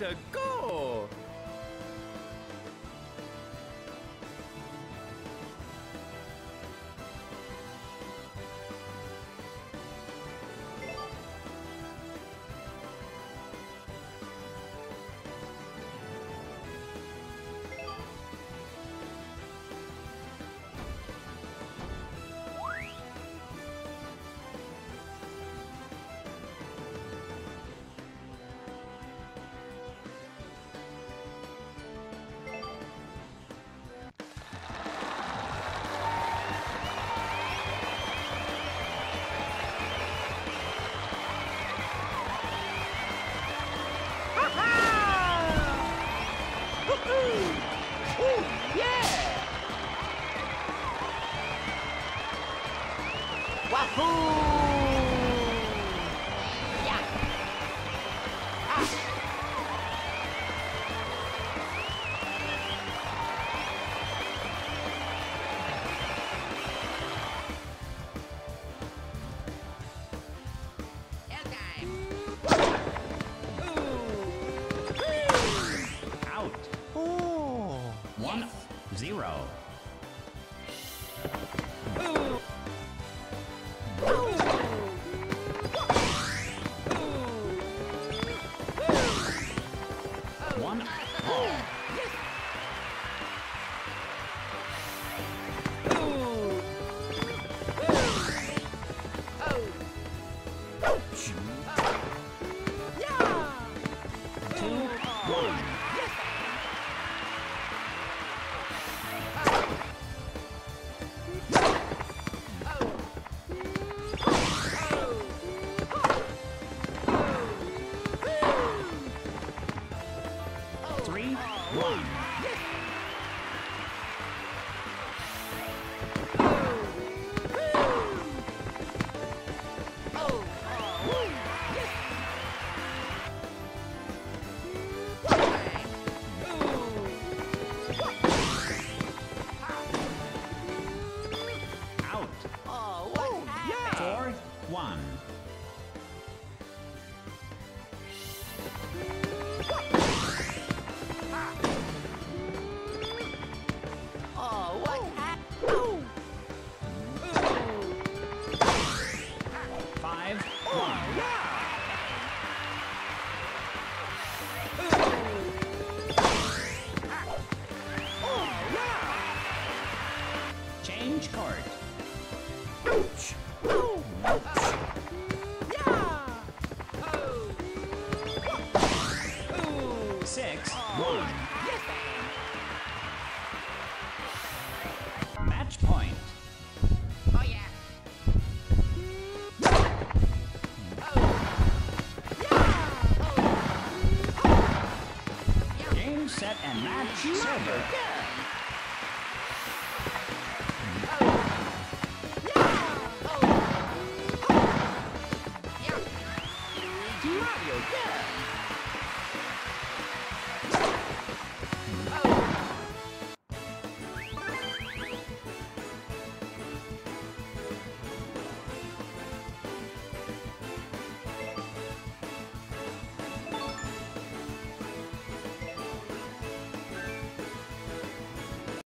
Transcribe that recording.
Let's go! Out. Zero. Two, one. Three, one. Out. Oh, Four, one. Change court. Six, one. Match point. Set, and match. Server. Yeah!